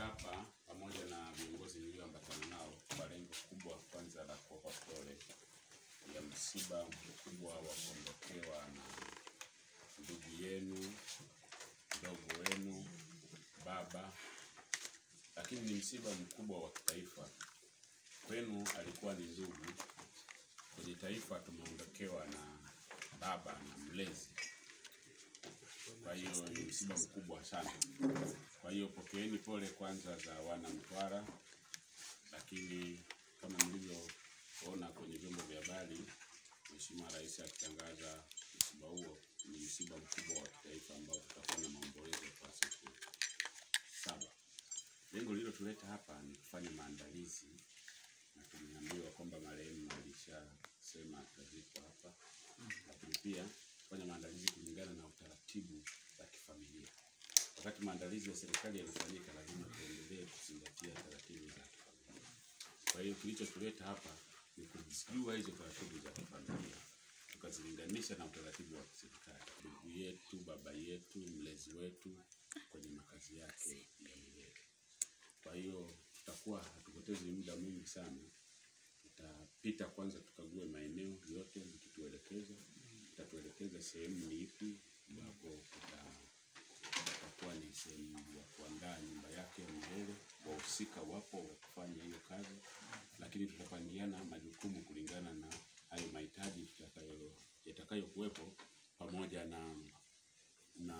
hapa pamoja na viongozi nilioambatana nao kwa lengo kubwa kwanza la kuwapa pole ya msiba mkubwa wa kuondokewa na ndugu yenu, mdogo wenu, baba, lakini ni msiba mkubwa wa kitaifa. Kwenu alikuwa ni ndugu, kwenye taifa tumeondokewa na baba na mlezi. Kwa hiyo msiba mkubwa sana. Kwa hiyo pokeeni pole kwanza za wana Mtwara, lakini kama mlivyoona kwenye vyombo vya habari, Mheshimiwa Rais akitangaza msiba huo, ni msiba mkubwa wa kitaifa ambao tutakuwa na maombolezo kwa siku saba. Lengo lililotuleta hapa ni kufanya maandalizi, na tumeambiwa kwamba marehemu alishasema atazikwa hapa, lakini pia kufanya maandalizi kulingana na utaratibu za kifamilia. Wakati maandalizi ya serikali yanafanyika, lazima tuendelee kuzingatia taratibu za. Kwa hiyo kilichotuleta hapa ni kuzijua hizo taratibu za kifamilia, tukazilinganisha na utaratibu wa serikali. Ndugu yetu, baba yetu, mlezi wetu kwenye makazi yake ya milele. Kwa hiyo tutakuwa hatupotezi muda mwingi sana, tutapita kwanza tukague maeneo yote mkituelekeza, tutatuelekeza sehemu ni ipi wahusika wapo wa kufanya hiyo kazi, lakini tutapangiana majukumu kulingana na hayo mahitaji yatakayokuwepo pamoja na na